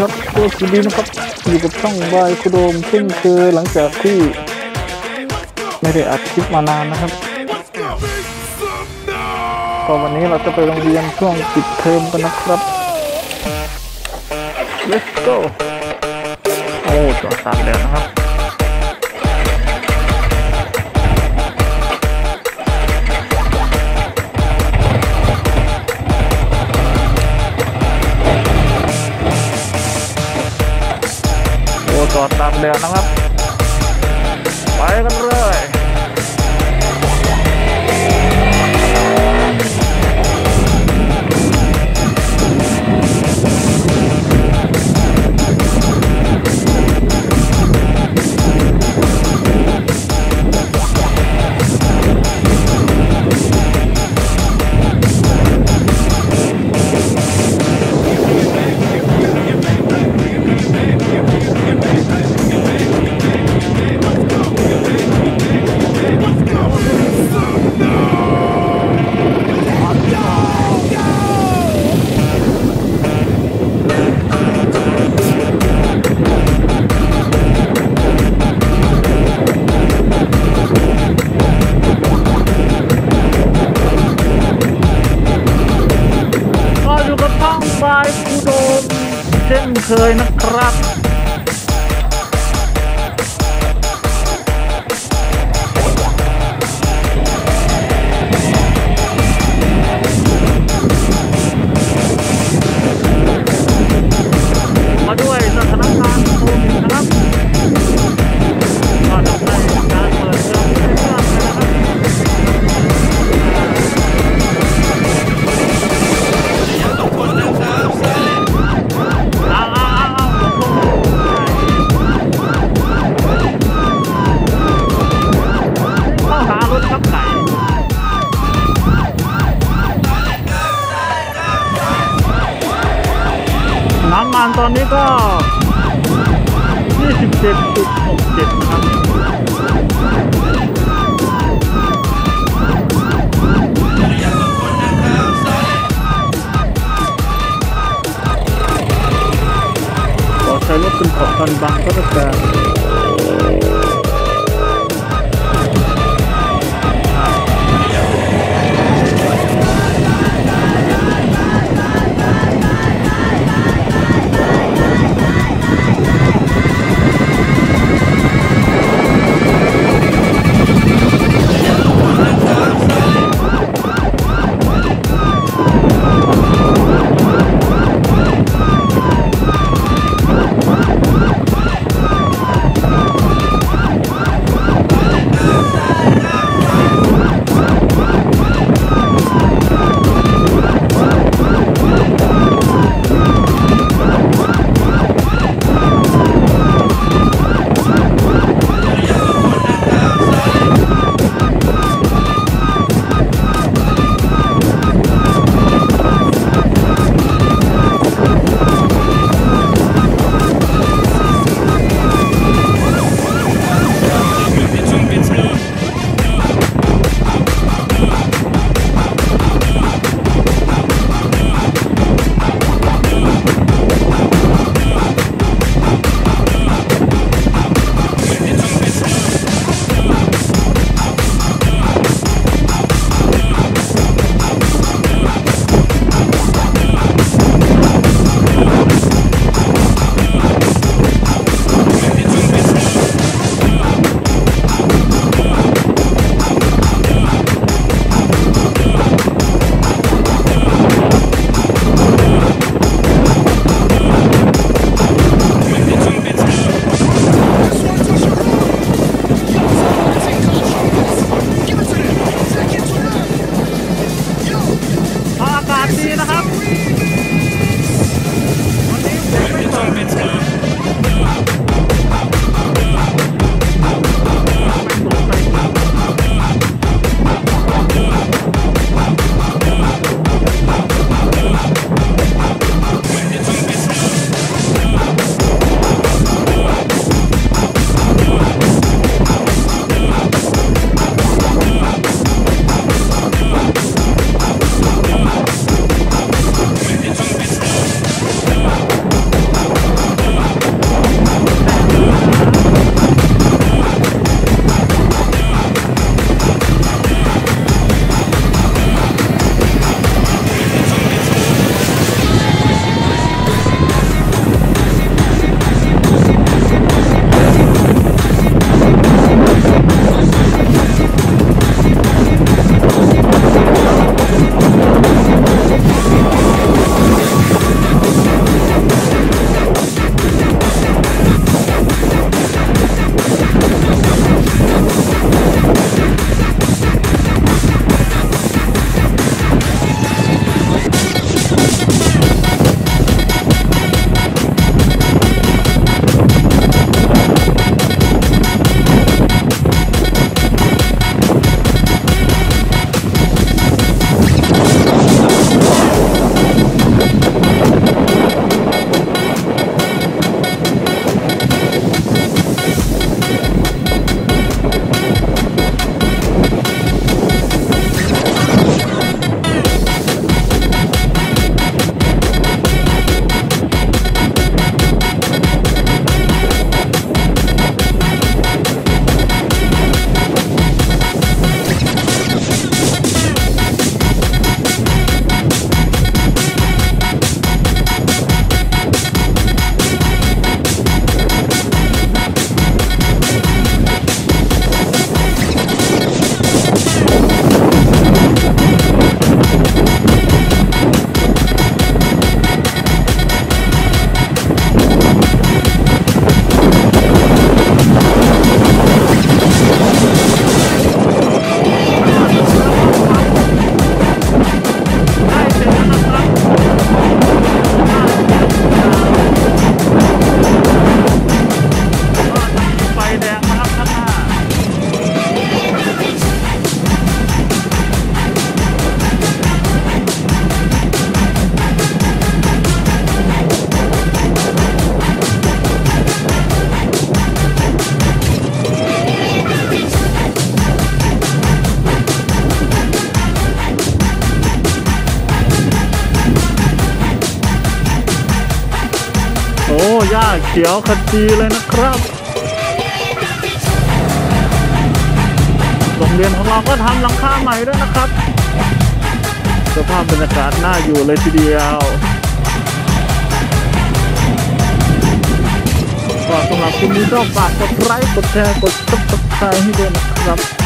ครับตัวสวัสดีนะครับอยู่กับช่องบายคุโดมเช่นเคยหลังจากที่ ไม่ได้อัดคลิปมานานนะครับก็วันนี้เราจะไปโรงเรียนช่วงปิดเทอมกันนะครับ let's go โอ้จอดตากแล้วนะครับ จอดตามแดดนะครับ ไปกันเลย เช่นเคยนะครับ น้ำมันตอนนี้ก็ 27.67นะครับขอใช้รถเป็นของกันบางก็จะ หญ้าเขียวขจีเลยนะครับ โรงเรียนของเราก็ทำหลังคาใหม่ด้วยนะครับ สภาพบรรยากาศน่าอยู่เลยทีเดียวก็สำหรับคลิปนี้ก็ฝากกดไลค์ กดแชร์ กด subscribe ให้ด้วยนะครับ